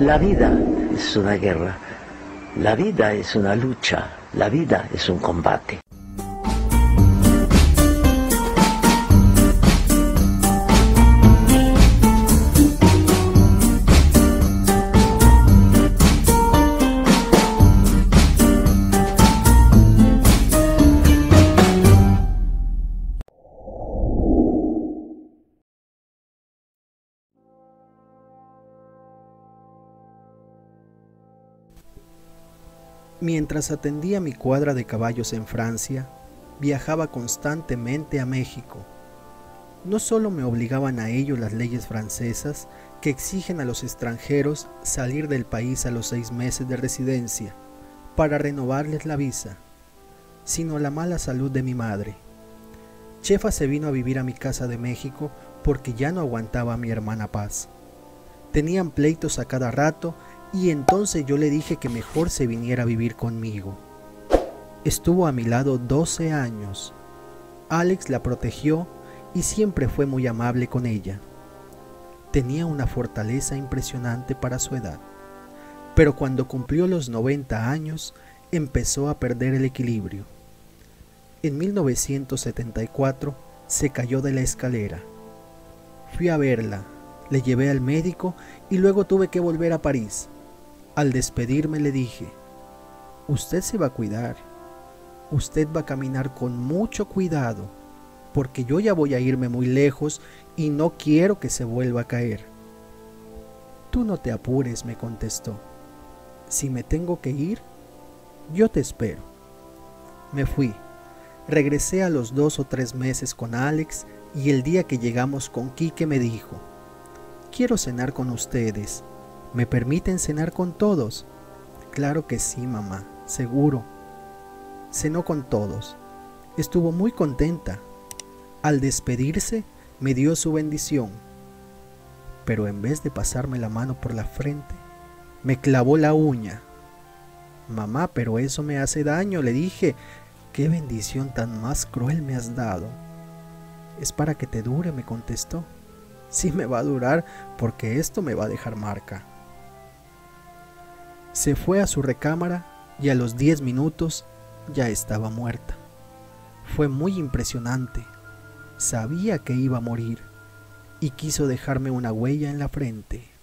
La vida es una guerra, la vida es una lucha, la vida es un combate. Mientras atendía mi cuadra de caballos en Francia, viajaba constantemente a México. No solo me obligaban a ello las leyes francesas que exigen a los extranjeros salir del país a los seis meses de residencia para renovarles la visa, sino la mala salud de mi madre. Chefa se vino a vivir a mi casa de México porque ya no aguantaba a mi hermana Paz. Tenían pleitos a cada rato y entonces yo le dije que mejor se viniera a vivir conmigo. Estuvo a mi lado 12 años. Alex la protegió y siempre fue muy amable con ella. Tenía una fortaleza impresionante para su edad, pero cuando cumplió los 90 años empezó a perder el equilibrio. En 1974 se cayó de la escalera. Fui a verla, le llevé al médico y luego tuve que volver a París. Al despedirme le dije, usted se va a cuidar, usted va a caminar con mucho cuidado, porque yo ya voy a irme muy lejos y no quiero que se vuelva a caer. Tú no te apures, me contestó. Si me tengo que ir, yo te espero. Me fui. Regresé a los dos o tres meses con Alex y el día que llegamos con Quique me dijo, quiero cenar con ustedes ¿Me permiten cenar con todos? Claro que sí, mamá, seguro. Cenó con todos. Estuvo muy contenta. Al despedirse, me dio su bendición. Pero en vez de pasarme la mano por la frente, me clavó la uña. Mamá, pero eso me hace daño, le dije. ¿Qué bendición tan más cruel me has dado? Es para que te dure, me contestó. Sí me va a durar porque esto me va a dejar marca. Se fue a su recámara y a los 10 minutos ya estaba muerta. Fue muy impresionante. Sabía que iba a morir y quiso dejarme una huella en la frente.